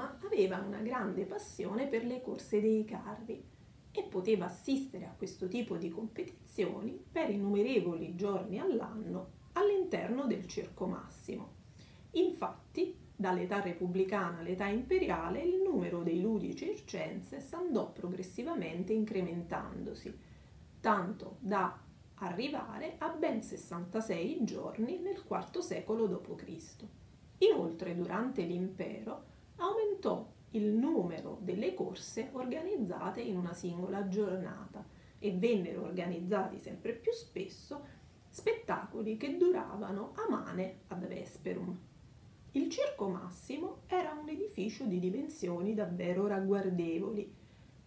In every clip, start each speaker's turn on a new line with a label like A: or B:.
A: Roma aveva una grande passione per le corse dei carri e poteva assistere a questo tipo di competizioni per innumerevoli giorni all'anno all'interno del Circo Massimo. Infatti, dall'età repubblicana all'età imperiale, il numero dei ludi circenses andò progressivamente incrementandosi, tanto da arrivare a ben 66 giorni nel IV secolo d.C. Inoltre, durante l'impero, aumentò il numero delle corse organizzate in una singola giornata e vennero organizzati sempre più spesso spettacoli che duravano a mane ad vesperum. Il Circo Massimo era un edificio di dimensioni davvero ragguardevoli,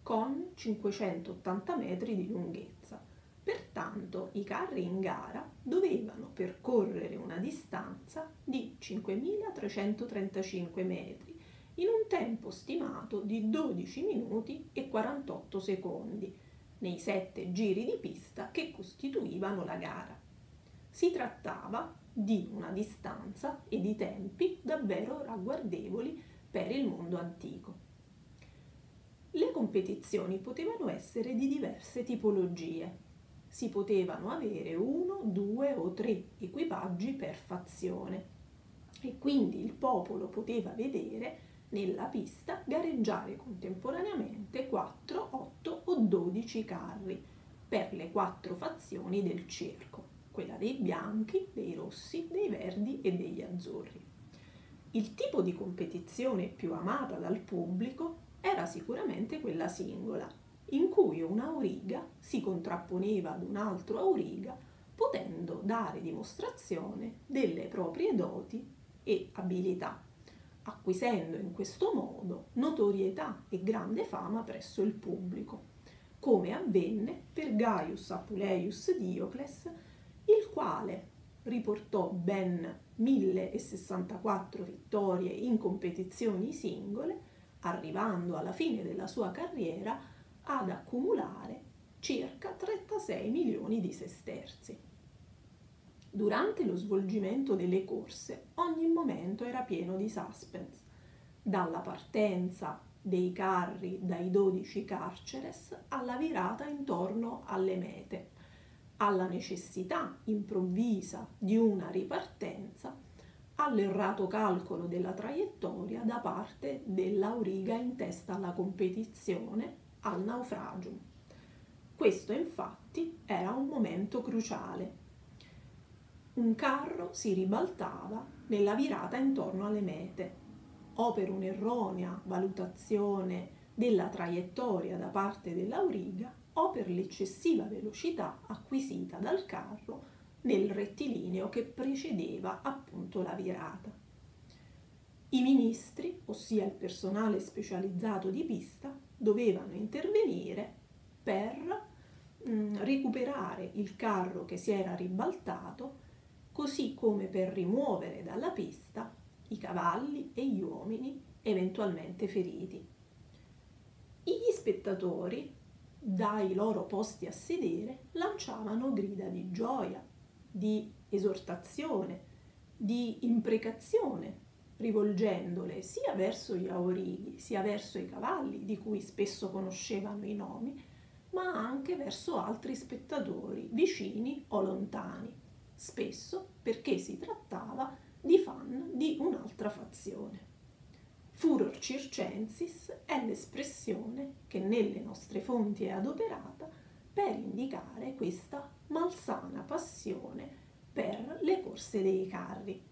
A: con 580 metri di lunghezza. Pertanto i carri in gara dovevano percorrere una distanza di 5335 metri in un tempo stimato di 12 minuti e 48 secondi nei sette giri di pista che costituivano la gara. Si trattava di una distanza e di tempi davvero ragguardevoli per il mondo antico. Le competizioni potevano essere di diverse tipologie. Si potevano avere uno, due o tre equipaggi per fazione e quindi il popolo poteva vedere nella pista gareggiare contemporaneamente 4, 8 o 12 carri per le quattro fazioni del circo quella dei bianchi, dei rossi, dei verdi e degli azzurri. Il tipo di competizione più amata dal pubblico era sicuramente quella singola, in cui un auriga si contrapponeva ad un altro auriga, potendo dare dimostrazione delle proprie doti e abilità, acquisendo in questo modo notorietà e grande fama presso il pubblico, come avvenne per Gaius Apuleius Diocles il quale riportò ben 1064 vittorie in competizioni singole, arrivando alla fine della sua carriera ad accumulare circa 36 milioni di sesterzi. Durante lo svolgimento delle corse ogni momento era pieno di suspense, dalla partenza dei carri dai 12 carceres alla virata intorno alle mete alla necessità improvvisa di una ripartenza, all'errato calcolo della traiettoria da parte dell'auriga in testa alla competizione, al naufragio. Questo infatti era un momento cruciale. Un carro si ribaltava nella virata intorno alle mete, o per un'erronea valutazione della traiettoria da parte dell'auriga o per l'eccessiva velocità acquisita dal carro nel rettilineo che precedeva appunto la virata. I ministri, ossia il personale specializzato di pista, dovevano intervenire per mh, mm, recuperare il carro che si era ribaltato, così come per rimuovere dalla pista i cavalli e gli uomini eventualmente feriti. Gli spettatori dai loro posti a sedere lanciavano grida di gioia, di esortazione, di imprecazione, rivolgendole sia verso gli aurighi, sia verso i cavalli, di cui spesso conoscevano i nomi, ma anche verso altri spettatori, vicini o lontani, spesso perché si trattava di fan di un'altra fazione. Furor circensis è l'espressione che nelle nostre fonti è adoperata per indicare questa malsana passione per le corse dei carri.